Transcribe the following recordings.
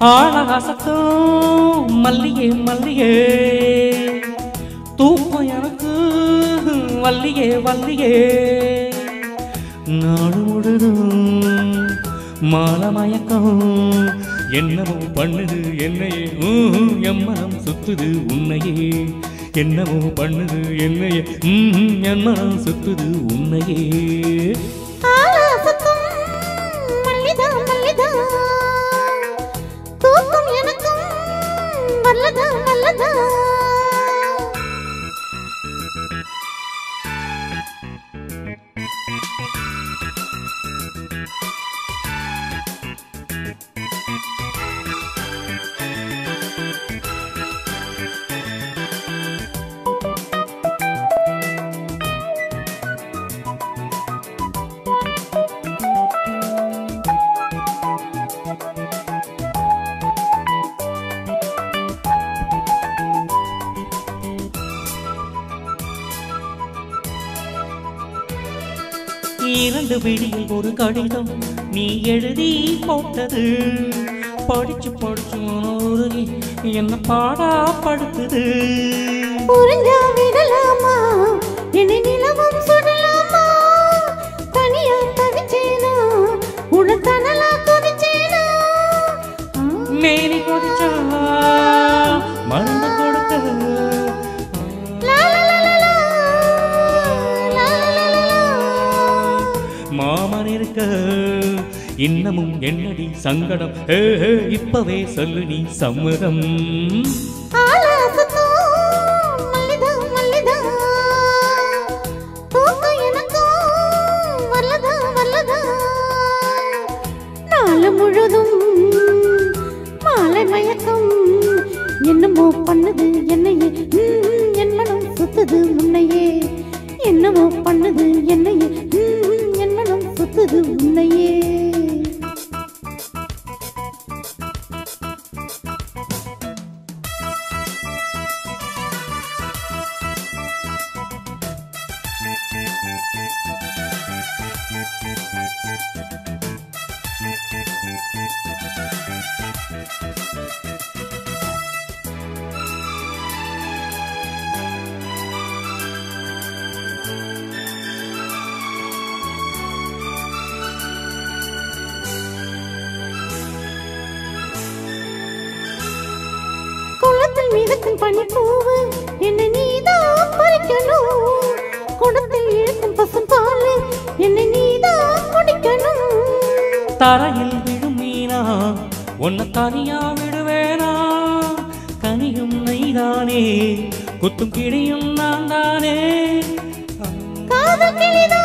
ஆழகாசத்தும் மல்லியே மல்லியே. தூக்கம் எனக்கு வல்லியே வல்லியே. நாடு முழுதும் மாலை மயக்கம். என்னவோ பண்ணுது என்னையே. எம்மனம் என் மனம் சுத்துது உன்னையே. என்னவோ பண்ணுது என்னையே. ம்ஹும், என் மனம் சுத்துது உன்னையே. இரண்டு வெளியில் ஒரு கடிதம் நீ எழுதி போட்டது. படிச்சு படிச்சு உருகி என்ன பாடா படுத்துது. மாமன் இன்னமும் என்னடி சங்கடம்? இப்பவே சொல்லு நீ சம்மதம். முழுதும் மாலை மயக்கம் என்னமோ பண்ணுது என்னையே. என் மனம் சுத்துது உன்னையே. என்னமோ பண்ணுது என்னையே. மனம் சுத்துது உன்னையே. மிதக்கும் பனிப்பூவு. என்னை நீதான் பறிக்கணும். குடத்தில் இழுக்கும் பசும் பால் என்னை நீதான் குடிக்கணும். தரையில் விழும் மீனா உன்னை தனியா விடுவேனா? கனியும் நெய்தானே குத்தும் கிழியும் நான் தானே காதல் கிளிதான்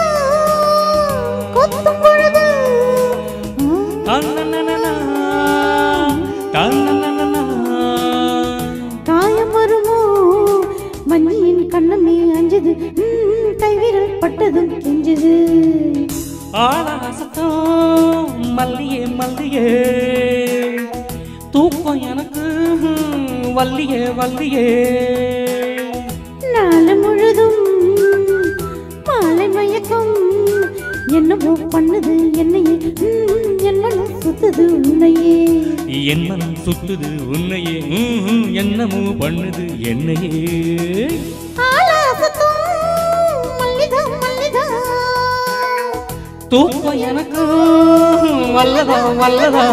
கண்ணமே அஞ்சுது. ம், கைவிரல் பட்டதும் கெஞ்சுது. ஆளாசத்தம் மல்லியே மல்லியே. தூக்கம் எனக்கு வல்லியே வல்லியே. நாளை முழுதும் மாலை மயக்கம். என்னவோ பண்ணுது என்னையே என் மனம் சுத்துது உன்னையே. என் மனம் சுத்துது உன்னையே என்னமோ பண்ணுது என்னையே. தூக்கம் எனக்கு வல்லதா வல்லதா.